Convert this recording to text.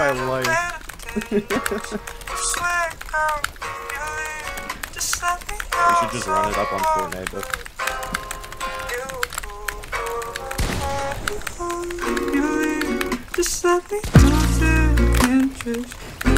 my life. We should just run it up on Fortnite, but Just let me lose.